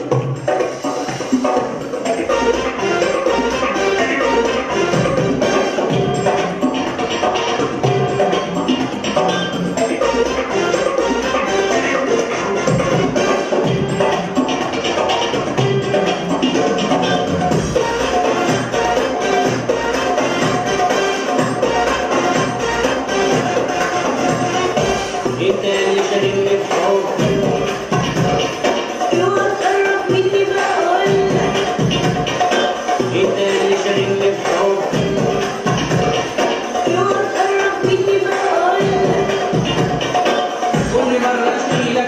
Thank Una marrasquilla